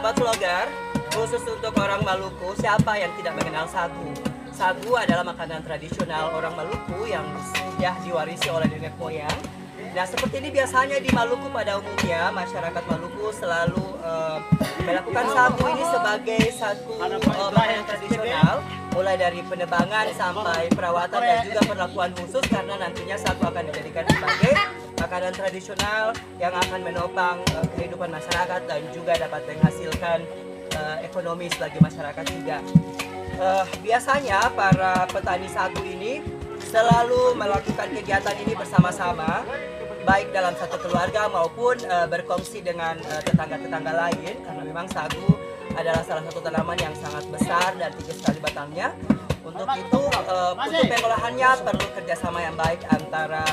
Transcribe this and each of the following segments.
vlogger, khusus untuk orang Maluku, siapa yang tidak mengenal sagu? Sagu adalah makanan tradisional orang Maluku yang sudah diwarisi oleh nenek moyang. Nah, seperti ini biasanya di Maluku pada umumnya masyarakat Maluku selalu eh, melakukan sagu ini sebagai satu eh, makanan tradisional, mulai dari penebangan sampai perawatan dan juga perlakuan khusus karena nantinya sagu akan dijadikan sebagai makanan tradisional yang akan menopang eh, kehidupan masyarakat dan juga dapat menghasilkan eh, ekonomi bagi masyarakat juga. Eh, biasanya para petani sagu ini selalu melakukan kegiatan ini bersama-sama, baik dalam satu keluarga maupun eh, berkongsi dengan tetangga-tetangga lain, karena memang sagu adalah salah satu tanaman yang sangat besar dan tinggi sekali batangnya. Untuk itu, eh, untuk pengolahannya perlu kerjasama yang baik antara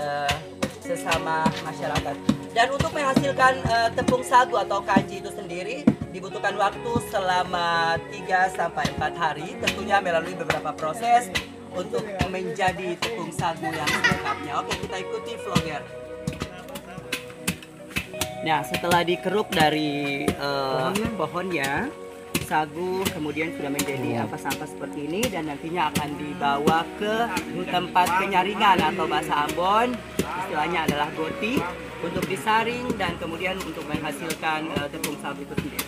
eh, sesama masyarakat. Dan untuk menghasilkan eh, tepung sagu atau kanji itu sendiri dibutuhkan waktu selama 3 sampai 4 hari tentunya melalui beberapa proses untuk menjadi tepung sagu yang selengkapnya. Oke, kita ikuti vlogger. Nah, setelah dikeruk dari eh, pohonnya, sagu kemudian sudah menjadi ampas-ampas seperti ini dan nantinya akan dibawa ke tempat penyaringan atau bahasa Ambon istilahnya adalah goti untuk disaring dan kemudian untuk menghasilkan eh, tepung sagu itu sendiri.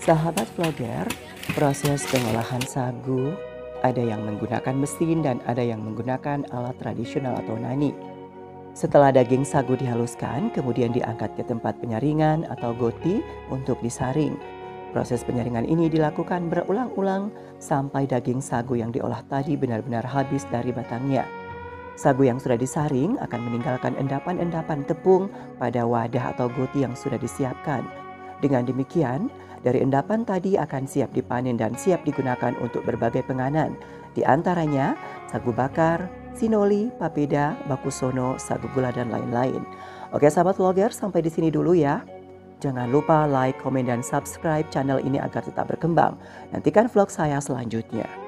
Sahabat vlogger, proses pengolahan sagu ada yang menggunakan mesin dan ada yang menggunakan alat tradisional atau nani. Setelah daging sagu dihaluskan, kemudian diangkat ke tempat penyaringan atau goti untuk disaring. Proses penyaringan ini dilakukan berulang-ulang sampai daging sagu yang diolah tadi benar-benar habis dari batangnya. Sagu yang sudah disaring akan meninggalkan endapan-endapan tepung pada wadah atau goti yang sudah disiapkan. Dengan demikian, dari endapan tadi akan siap dipanen dan siap digunakan untuk berbagai penganan, di antaranya sagu bakar, sinoli, papeda, bakusono, sagu gula dan lain-lain. Oke sahabat vlogger, sampai di sini dulu ya. Jangan lupa like, komen, dan subscribe channel ini agar tetap berkembang. Nantikan vlog saya selanjutnya.